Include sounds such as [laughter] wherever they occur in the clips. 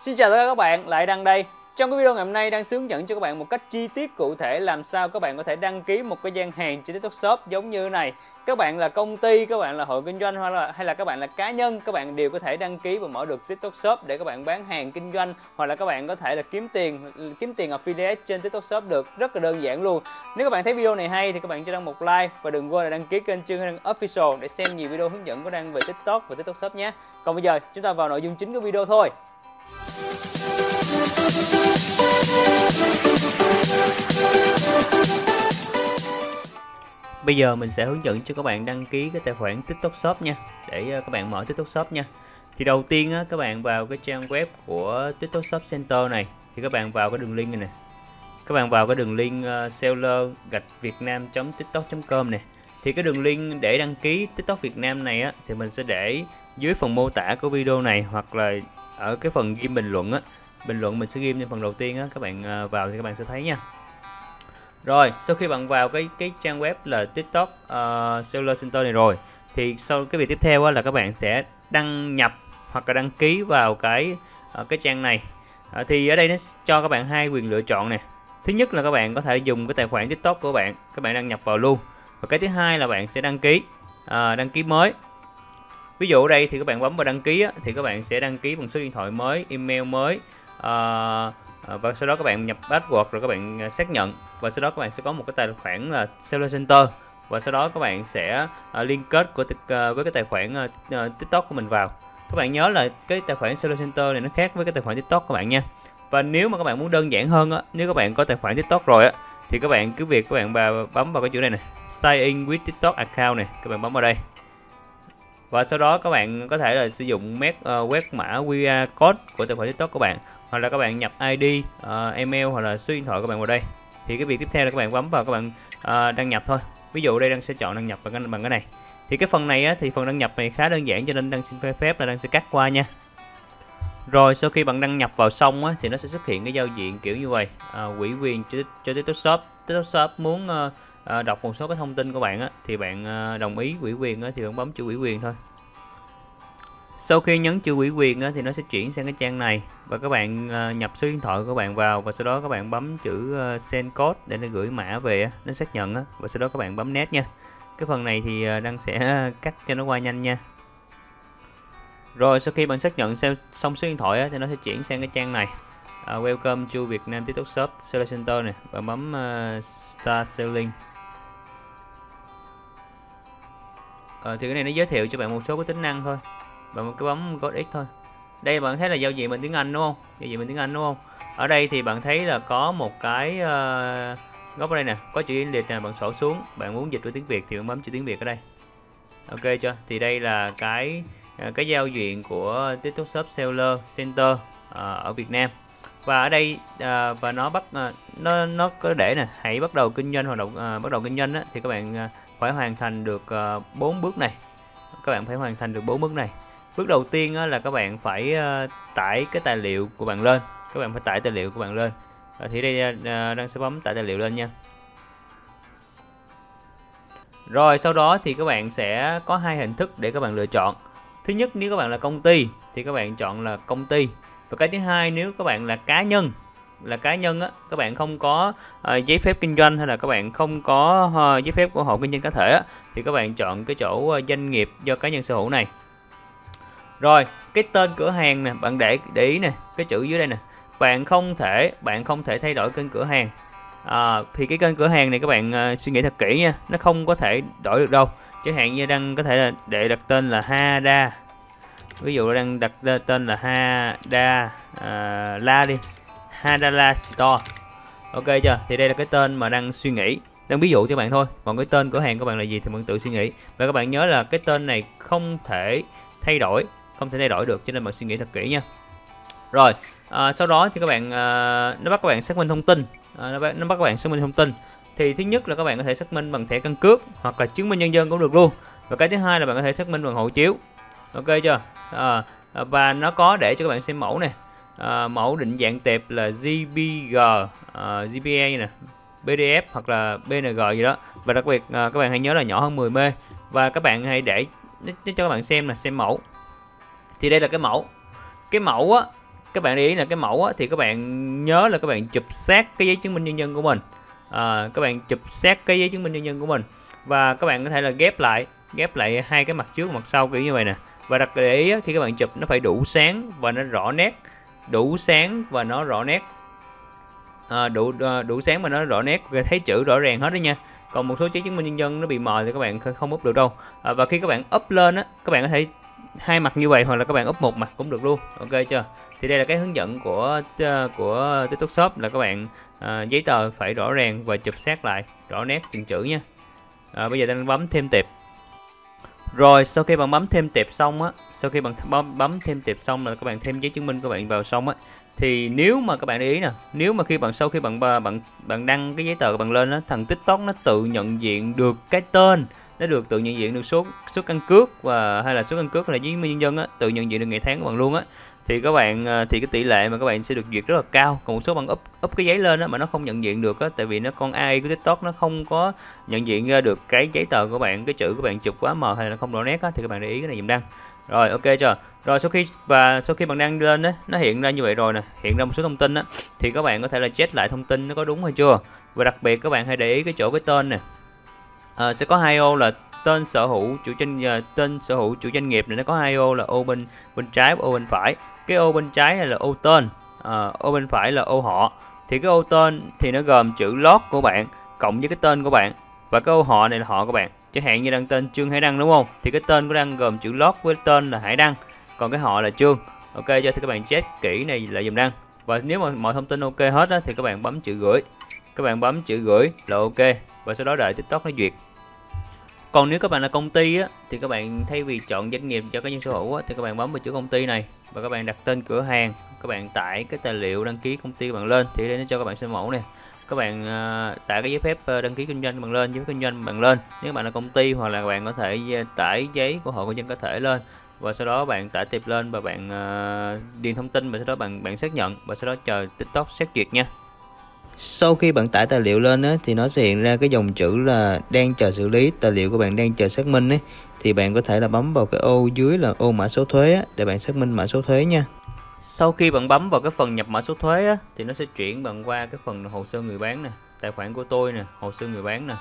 Xin chào tất cả các bạn, lại đăng đây. Trong cái video ngày hôm nay đang hướng dẫn cho các bạn một cách chi tiết cụ thể làm sao các bạn có thể đăng ký một cái gian hàng trên TikTok Shop giống như này. Các bạn là công ty, các bạn là hội kinh doanh hoặc là hay là các bạn là cá nhân, các bạn đều có thể đăng ký và mở được TikTok Shop để các bạn bán hàng kinh doanh hoặc là các bạn có thể là kiếm tiền kiếm tiền affiliate trên TikTok Shop được rất là đơn giản luôn. Nếu các bạn thấy video này hay thì các bạn cho đăng một like và đừng quên là đăng ký kênh Trương Đăng Official để xem nhiều video hướng dẫn có đăng về TikTok và TikTok Shop nhé. Còn bây giờ chúng ta vào nội dung chính của video thôi. Bây giờ mình sẽ hướng dẫn cho các bạn đăng ký cái tài khoản TikTok Shop nha. Để ờ, các bạn mở TikTok Shop nha. Thì đầu tiên á, các bạn vào cái trang web của TikTok Shop Center này Thì các bạn vào cái đường link này nè. Các bạn vào cái đường link ờ, seller gạch việt nam.tiktok.com này Thì cái đường link để đăng ký TikTok Việt Nam này á Thì mình sẽ để dưới phần mô tả của video này Hoặc là ở cái phần ghi bình luận á bình luận mình sẽ ghi trên phần đầu tiên á các bạn à, vào thì các bạn sẽ thấy nha. Rồi sau khi bạn vào cái cái trang web là tiktok uh, seller center này rồi thì sau cái việc tiếp theo á, là các bạn sẽ đăng nhập hoặc là đăng ký vào cái uh, cái trang này. Uh, thì ở đây nó cho các bạn hai quyền lựa chọn nè. Thứ nhất là các bạn có thể dùng cái tài khoản tiktok của bạn các bạn đăng nhập vào luôn. Và cái thứ hai là bạn sẽ đăng ký uh, đăng ký mới ví dụ ở đây thì các bạn bấm vào đăng ký á, thì các bạn sẽ đăng ký bằng số điện thoại mới email mới và sau đó các bạn nhập password rồi các bạn xác nhận và sau đó các bạn sẽ có một cái tài khoản là seller center và sau đó các bạn sẽ liên kết của với cái tài khoản tiktok của mình vào các bạn nhớ là cái tài khoản seller center này nó khác với cái tài khoản tiktok các bạn nha và nếu mà các bạn muốn đơn giản hơn á nếu các bạn có tài khoản tiktok rồi á thì các bạn cứ việc các bạn bấm vào cái chữ này này sign in with tiktok account này các bạn bấm vào đây và sau đó các bạn có thể là sử dụng mét uh, quét mã QR code của tài khoản TikTok của bạn hoặc là các bạn nhập ID, uh, ờ, email hoặc là số điện thoại của bạn vào đây. Thì cái việc tiếp theo là các bạn bấm vào các bạn uh, đăng nhập thôi. Ví dụ đây đang sẽ chọn đăng nhập bằng cái, bằng cái này. Thì cái phần này á, thì phần đăng nhập này khá đơn giản cho nên đăng xin phép là đăng sẽ cắt qua nha. Rồi sau khi bạn đăng nhập vào xong á, thì nó sẽ xuất hiện cái giao diện kiểu như vậy. À, quỹ quyền cho, cho TikTok Shop. TikTok Shop muốn uh, à, đọc một số cái thông tin của bạn á, thì bạn à, đồng ý ủy quyền á, thì bạn bấm chữ ủy quyền thôi. Sau khi nhấn chữ ủy quyền á, thì nó sẽ chuyển sang cái trang này. Và các bạn à, nhập số điện thoại của các bạn vào và sau đó các bạn bấm chữ à, send code để nó gửi mã về nó xác nhận á, và sau đó các bạn bấm net nha. Cái phần này thì à, đăng sẽ [laughs] cắt cho nó qua nhanh nha. Rồi sau khi bạn xác nhận xong số điện thoại á, thì nó sẽ chuyển sang cái trang này. Uh, welcome to Việt Nam TikTok Shop Seller Center này và bấm uh, Start Selling. Ờ, thì cái này nó giới thiệu cho bạn một số cái tính năng thôi. Bạn cứ bấm code X thôi. Đây bạn thấy là giao diện bằng tiếng Anh đúng không? Giao diện bằng tiếng Anh đúng không? Ở đây thì bạn thấy là có một cái uh, góc ở đây nè có chữ in liệt nè bạn sổ xuống. Bạn muốn dịch qua tiếng Việt thì bạn bấm chữ tiếng Việt ở đây. Ok chưa? Thì đây là cái uh, cái giao diện của TikTok Shop Seller Center uh, ở Việt Nam và ở đây à, và nó bắt à, nó nó có để nè hãy bắt đầu kinh doanh hoạt động à, bắt đầu kinh doanh á, thì các bạn à, phải hoàn thành được à, 4 bước này. Các bạn phải hoàn thành được 4 bước này. Bước đầu tiên là các bạn phải à, tải cái tài liệu của bạn lên. Các bạn phải tải tài liệu của bạn lên. À, thì đây à, đang sẽ bấm tải tài liệu lên nha. Rồi sau đó thì các bạn sẽ có hai hình thức để các bạn lựa chọn. Thứ nhất nếu các bạn là công ty thì các bạn chọn là công ty. Và cái thứ hai nếu các bạn là cá nhân là cá nhân á các bạn không có uh, giấy phép kinh doanh hay là các bạn không có uh, giấy phép của hộ kinh doanh cá thể á, thì các bạn chọn cái chỗ uh, doanh nghiệp do cá nhân sở hữu này. Rồi cái tên cửa hàng nè bạn để để ý nè cái chữ dưới đây nè. Bạn không thể bạn không thể thay đổi kênh cửa hàng. À, thì cái kênh cửa hàng này các bạn uh, suy nghĩ thật kỹ nha nó không có thể đổi được đâu. Chẳng hạn như đang có thể là để đặt tên là Hada ví dụ đang đặt tên là Hada uh, à, La đi. Hadala Store ok chưa? Thì đây là cái tên mà đang suy nghĩ. Đang ví dụ cho bạn thôi. Còn cái tên cửa hàng của bạn là gì thì bạn tự suy nghĩ. Và các bạn nhớ là cái tên này không thể thay đổi không thể thay đổi được cho nên bạn suy nghĩ thật kỹ nha. Rồi à, sau đó thì các bạn à, nó bắt các bạn xác minh thông tin. À, nó, bắt, nó bắt các bạn xác minh thông tin. Thì thứ nhất là các bạn có thể xác minh bằng thẻ căn cước hoặc là chứng minh nhân dân cũng được luôn. Và cái thứ hai là bạn có thể xác minh bằng hộ chiếu ok chưa? À, và nó có để cho các bạn xem mẫu này à, ờ, mẫu định dạng tệp là JPG à, JPE nè PDF hoặc là .png gì đó. Và đặc biệt à, các bạn hãy nhớ là nhỏ hơn 10 m và các bạn hãy để cho các bạn xem là xem mẫu. Thì đây là cái mẫu. Cái mẫu á các bạn để ý là cái mẫu á, thì các bạn nhớ là các bạn chụp sát cái giấy chứng minh nhân dân của mình. À, các bạn chụp sát cái giấy chứng minh nhân dân của mình. Và các bạn có thể là ghép lại ghép lại hai cái mặt trước và mặt sau kiểu như vậy nè và đặc để ý khi các bạn chụp nó phải đủ sáng và nó rõ nét. Đủ sáng và nó rõ nét. À, đủ à, đủ sáng và nó rõ nét. Thấy chữ rõ ràng hết đó nha. Còn một số giấy chứng minh nhân dân nó bị mờ thì các bạn không up được đâu. À, và khi các bạn up lên á các bạn có thể hai mặt như vậy hoặc là các bạn up một mặt cũng được luôn. Ok chưa? Thì đây là cái hướng dẫn của à, của tiktok shop là các bạn à, giấy tờ phải rõ ràng và chụp sát lại rõ nét từng chữ nha. À, bây giờ đang bấm thêm tệp rồi sau khi bạn bấm thêm tệp xong á sau khi bạn bấm, bấm thêm tệp xong là các bạn thêm giấy chứng minh của bạn vào xong á thì nếu mà các bạn để ý nè nếu mà khi bạn sau khi bạn bạn bạn đăng cái giấy tờ của bạn lên á thằng tiktok nó tự nhận diện được cái tên nó được tự nhận diện được số số căn cước và hay là số căn cước hay là giấy chứng minh nhân dân á tự nhận diện được ngày tháng của bạn luôn á thì các bạn ờ, thì cái tỷ lệ mà các bạn sẽ được duyệt rất là cao. Còn một số bạn up up cái giấy lên á mà nó không nhận diện được á tại vì nó con AI của tiktok nó không có nhận diện ra được cái giấy tờ của bạn cái chữ của bạn chụp quá mờ hay là không rõ nét á thì các bạn để ý cái này dùm đăng. Rồi ok chưa? Rồi sau khi và sau khi bạn đăng lên á nó hiện ra như vậy rồi nè hiện ra một số thông tin á thì các bạn có thể là check lại thông tin nó có đúng hay chưa? Và đặc biệt các bạn hãy để ý cái chỗ cái tên nè. À, sẽ có hai ô là tên sở hữu chủ doanh uh, tên sở hữu chủ doanh nghiệp này nó có hai ô là ô bên bên trái và ô bên phải. Cái ô bên trái này là ô tên à, ô bên phải là ô họ. Thì cái ô tên thì nó gồm chữ lót của bạn cộng với cái tên của bạn. Và cái ô họ này là họ của bạn. Chẳng hạn như đăng tên trương hải đăng đúng không? Thì cái tên của đăng gồm chữ lót với tên là hải đăng còn cái họ là trương. Ok cho thì các bạn check kỹ này là dùm đăng. Và nếu mà mọi thông tin ok hết á, thì các bạn bấm chữ gửi. Các bạn bấm chữ gửi là ok. Và sau đó đợi tiktok nó duyệt còn nếu các bạn là công ty á, thì các bạn thay vì chọn doanh nghiệp cho cá nhân sở hữu á, thì các bạn bấm vào chữ công ty này và các bạn đặt tên cửa hàng các bạn tải cái tài liệu đăng ký công ty bạn lên thì đây nó cho các bạn xem mẫu này các bạn uh, tải cái giấy phép ờ, đăng ký kinh doanh bằng lên giấy phép kinh doanh bằng lên. Nếu bạn là công ty hoặc là bạn có thể ờ, tải giấy của hộ kinh doanh có thể lên và sau đó bạn tải tiệp lên và bạn uh, điền thông tin và sau đó bạn bạn xác nhận và sau đó chờ tiktok xét duyệt nha sau khi bạn tải tài liệu lên á, thì nó sẽ hiện ra cái dòng chữ là đang chờ xử lý. Tài liệu của bạn đang chờ xác minh ấy. Thì bạn có thể là bấm vào cái ô dưới là ô mã số thuế á, để bạn xác minh mã số thuế nha. Sau khi bạn bấm vào cái phần nhập mã số thuế á, thì nó sẽ chuyển bạn qua cái phần hồ sơ người bán nè tài khoản của tôi nè hồ sơ người bán nè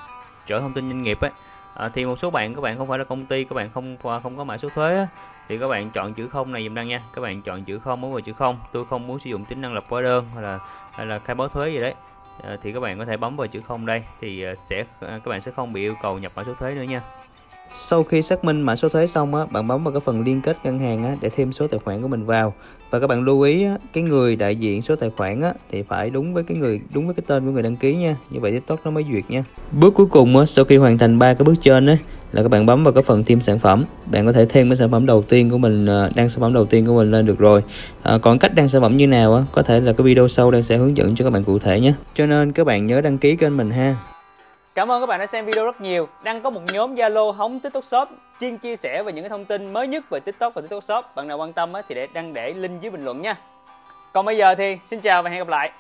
trở thông tin doanh nghiệp ấy. À, thì một số bạn các bạn không phải là công ty các bạn không không có mã số thuế á, thì các bạn chọn chữ không này dùm đăng nha. Các bạn chọn chữ không muốn vào chữ không. Tôi không muốn sử dụng tính năng lập hóa đơn hay là hay là khai báo thuế gì đấy. À, thì các bạn có thể bấm vào chữ không đây. Thì ờ, sẽ ờ, các bạn sẽ không bị yêu cầu nhập mã số thuế nữa nha. Sau khi xác minh mã số thuế xong á, bạn bấm vào cái phần liên kết ngân hàng á, để thêm số tài khoản của mình vào. Và các bạn lưu ý á, cái người đại diện số tài khoản á, thì phải đúng với cái người đúng với cái tên của người đăng ký nha. Như vậy TikTok nó mới duyệt nha. Bước cuối cùng á, sau khi hoàn thành ba cái bước trên á, là các bạn bấm vào cái phần thêm sản phẩm bạn có thể thêm cái sản phẩm đầu tiên của mình ờ, đăng sản phẩm đầu tiên của mình lên được rồi à, còn cách đăng sản phẩm như nào á, có thể là cái video sau đây sẽ hướng dẫn cho các bạn cụ thể nhé cho nên các bạn nhớ đăng ký kênh mình ha Cảm ơn các bạn đã xem video rất nhiều. Đang có một nhóm Zalo hóng TikTok Shop chuyên chia sẻ về những cái thông tin mới nhất về TikTok và TikTok Shop. Bạn nào quan tâm thì để đăng để link dưới bình luận nha. Còn bây giờ thì xin chào và hẹn gặp lại.